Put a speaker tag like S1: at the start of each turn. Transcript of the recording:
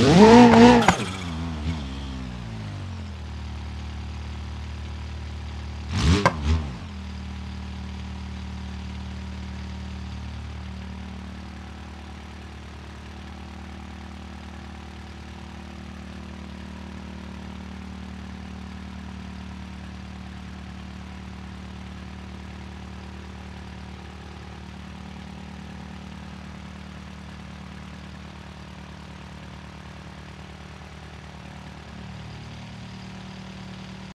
S1: Whoa!